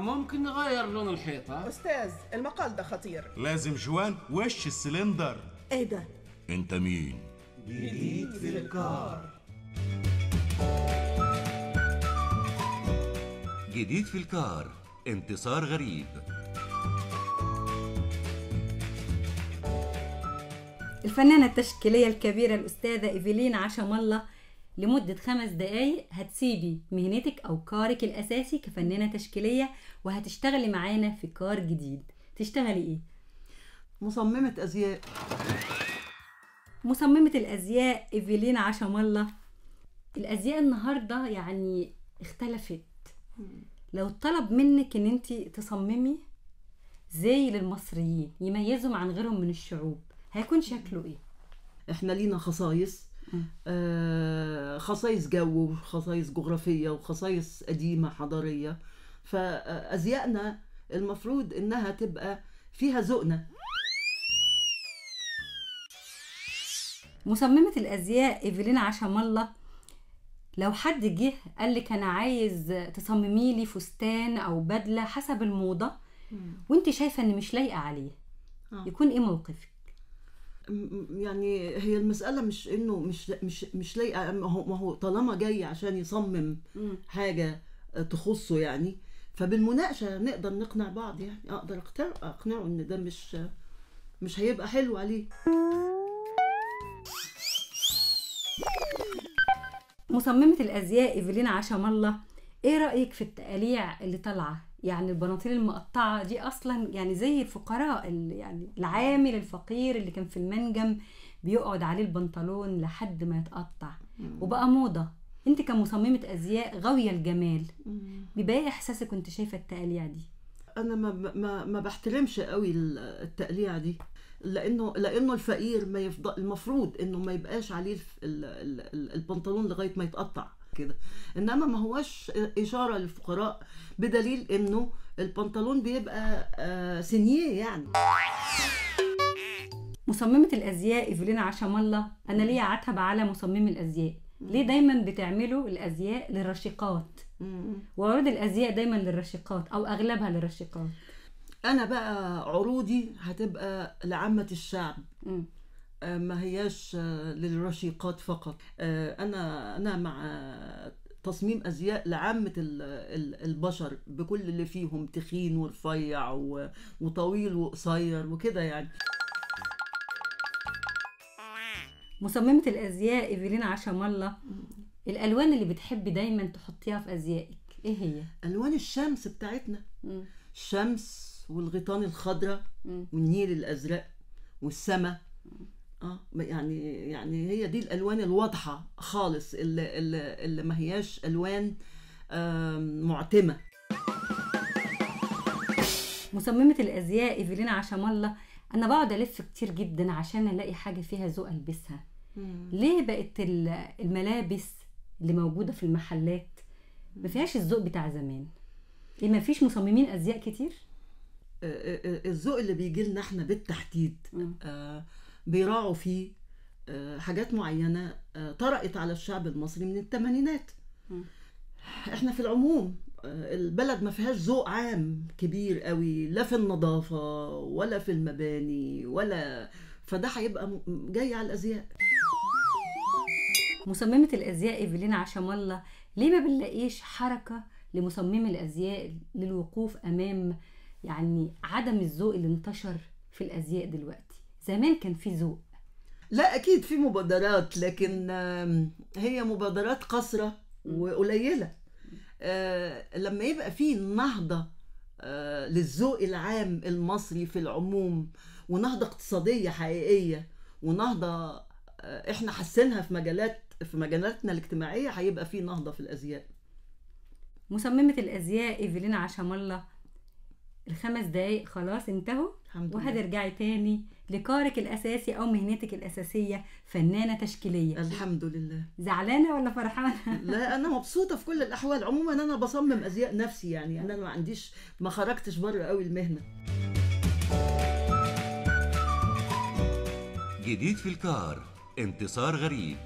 ممكن نغير لون الحيطة؟ أستاذ المقال ده خطير. لازم جوان وش السلندر؟ إيه ده؟ أنت مين؟ جديد في الكار. جديد في الكار انتصار غريب. الفنانة التشكيلية الكبيرة الأستاذة إيفلين عشم الله لمدة خمس دقايق هتسيبي مهنتك أو كارك الأساسي كفنانة تشكيلية وهتشتغلي معانا في كار جديد. تشتغلي إيه؟ مصممة أزياء. مصممة الأزياء إيفلين عشم الله الأزياء النهاردة يعني اختلفت. لو طلب منك إن أنت تصممي زي للمصريين يميزهم عن غيرهم من الشعوب هيكون شكله إيه؟ إحنا لينا خصائص خصائص جو وخصائص جغرافية وخصائص قديمة حضارية فأزيائنا المفروض إنها تبقى فيها ذوقنا مصممة الأزياء إيفلين عشم الله لو حد جه قال لك أنا عايز تصممي لي فستان أو بدلة حسب الموضة وأنت شايفة إن مش لايقة عليه آه. يكون إيه موقفك؟ م- يعني هي المسألة مش إنه مش مش مش لايقة ما هو ما هو طالما جاي عشان يصمم حاجة تخصه يعني فبالمناقشة نقدر نقنع بعض يعني. أقدر أقتنع أقنعه إن ده مش مش هيبقى حلو عليه. مصممة الأزياء إيفلين عشم الله إيه رأيك في التقاليع اللي طالعة؟ يعني البناطيل المقطعة دي أصلا يعني زي الفقراء اللي يعني العامل الفقير اللي كان في المنجم بيقعد عليه البنطلون لحد ما يتقطع. وبقى موضة. أنت كمصممة أزياء غاوية الجمال. بيبقى إيه إحساسك وأنت شايفة التقاليع دي؟ أنا ما ما ما بحترمش قوي ال- التقليع دي. لأنه لأنه الفقير ما يفضل المفروض إنه ما يبقاش عليه البنطلون لغاية ما يتقطع. كده. إنما ما هوش إشارة للفقراء بدليل إنه البنطلون بيبقى آه، سينيه يعني. مصممة الأزياء إيفلين عشم الله أنا ليا عتب على مصممي الأزياء. ليه دايما بتعملوا الأزياء للرشيقات. وعروض الأزياء دايما للرشيقات أو أغلبها للرشيقات. أنا بقى عروضي هتبقى لعامة الشعب. ما هياش آه، للرشيقات فقط آه، أنا أنا مع آه، تصميم أزياء لعامة ال- ال- البشر بكل اللي فيهم تخين ورفيع وطويل وقصير وكده يعني مصممة الأزياء إيفلين عشم الله الألوان اللي بتحبي دايما تحطيها في أزيائك إيه هي؟ ألوان الشمس بتاعتنا. الشمس والغيطان الخضراء. والنيل الأزرق والسماء آه يعني يعني هي دي الألوان الواضحة خالص اللي اللي, اللي ما هياش ألوان معتمة. مصممة الأزياء إيفلين عشم الله أنا بقعد ألف كتير جدا عشان ألاقي حاجة فيها ذوق ألبسها. ليه بقت ال- الملابس اللي موجودة في المحلات ما فيهاش الذوق بتاع زمان؟ ليه ما فيش مصممين أزياء كتير؟ آه، آه، الذوق اللي بيجي لنا إحنا بالتحديد. مم. آه، بيراعوا فيه آه، حاجات معينة آه، طرقت على الشعب المصري من الثمانينات. إحنا في العموم آه، البلد ما فيهاش ذوق عام كبير قوي لا في النظافة ولا في المباني ولا فده هيبقى جاي على الأزياء. مصممة الأزياء إيفلين عشم الله ليه ما بنلاقيش حركة لمصممي الأزياء للوقوف أمام يعني عدم الذوق اللي انتشر في الأزياء دلوقتي؟ زمان كان في ذوق. لا أكيد في مبادرات لكن هي مبادرات قصرة وقليلة. آه، لما يبقى في نهضة آه، للذوق العام المصري في العموم ونهضة اقتصادية حقيقية ونهضة آه، إحنا حاسينها في مجالات في مجالاتنا الاجتماعية هيبقى في نهضة في الأزياء. مصممة الأزياء إيفلين عشم الله الخمس دقايق خلاص انتهوا. الحمد لله. وهترجعي تاني لكارك الأساسي أو مهنتك الأساسية فنانة تشكيلية. الحمد لله. زعلانة ولا فرحانة؟ لا أنا مبسوطة في كل الأحوال. عموما أنا بصمم أزياء نفسي يعني أنا ما عنديش ما خرجتش بره قوي المهنة. جديد في الكار انتصار غريب.